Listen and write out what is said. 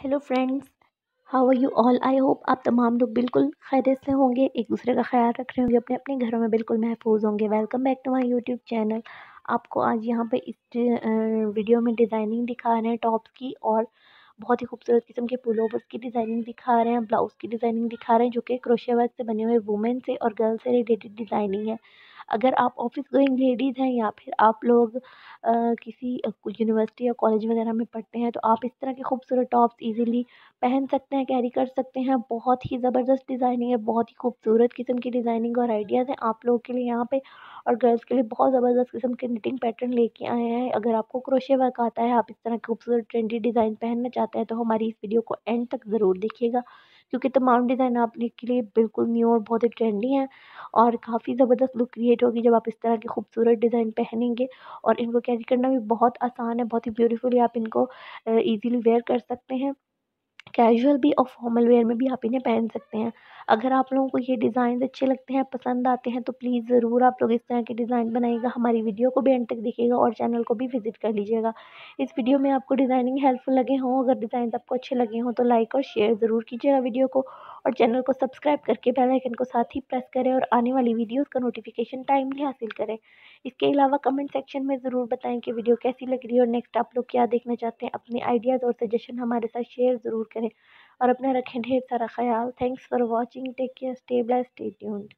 Hello friends how are you all I hope आप तमाम लोग बिल्कुल खैरियत से होंगे, एक दूसरे का ख्याल रख रहे होंगे, अपने अपने घरों में बिल्कुल महफूज होंगे। Welcome back to my YouTube channel आपको आज यहाँ पे इस वीडियो में डिज़ाइनिंग दिखा रहे हैं टॉप्स की और बहुत ही खूबसूरत किस्म के पुलोवर्स की डिज़ाइनिंग दिखा रहे हैं ब्लाउज़ की डिज़ाइनिंग दिखा रहे हैं, जो कि क्रोशिया वर्क से बने हुए वुमेन से और गर्ल से रिलेटेड डिज़ाइनिंग है। अगर आप ऑफ़िस गोइंग लेडीज़ हैं या फिर आप लोग किसी यूनिवर्सिटी या कॉलेज वगैरह में पढ़ते हैं तो आप इस तरह के खूबसूरत टॉप्स इजीली पहन सकते हैं, कैरी कर सकते हैं। बहुत ही ज़बरदस्त डिज़ाइनिंग है, बहुत ही खूबसूरत किस्म की डिज़ाइनिंग और आइडियाज़ हैं। आप लोगों के लिए यहाँ पे और गर्ल्स के लिए बहुत ज़बरदस्त किस्म के निटिंग पैटर्न लेके आए हैं। अगर आपको क्रोशे वर्क आता है, आप इस तरह खूबसूरत ट्रेंडी डिज़ाइन पहनना चाहते हैं तो हमारी इस वीडियो को एंड तक ज़रूर देखिएगा। क्योंकि तमाम डिज़ाइन आपने के लिए बिल्कुल न्यू और बहुत ही ट्रेंडी हैं और काफ़ी ज़बरदस्त लुक क्रिएट होगी जब आप इस तरह के खूबसूरत डिज़ाइन पहनेंगे और इनको कैरी करना भी बहुत आसान है, बहुत ही ब्यूटीफुली आप इनको ईज़िली वेयर कर सकते हैं। कैजुअल भी और फॉर्मल वेयर में भी आप इन्हें पहन सकते हैं। अगर आप लोगों को ये डिज़ाइन अच्छे लगते हैं, पसंद आते हैं तो प्लीज़ ज़रूर आप लोग इस तरह के डिज़ाइन बनाएगा हमारी वीडियो को भी एंड तक देखिएगा और चैनल को भी विज़िट कर लीजिएगा। इस वीडियो में आपको डिज़ाइनिंग हेल्पफुल लगे हों, अगर डिज़ाइन आपको अच्छे लगे हों तो लाइक और शेयर ज़रूर कीजिएगा वीडियो को। और चैनल को सब्सक्राइब करके बेल आइकन को साथ ही प्रेस करें और आने वाली वीडियोस का नोटिफिकेशन टाइमली हासिल करें। इसके अलावा कमेंट सेक्शन में ज़रूर बताएँ कि वीडियो कैसी लग रही है और नेक्स्ट आप लोग क्या देखना चाहते हैं। अपने आइडियाज़ और सजेशन हमारे साथ शेयर ज़रूर करें और अपना रखें ढेर सारा ख्याल। Thanks for watching take care stay blessed stay tuned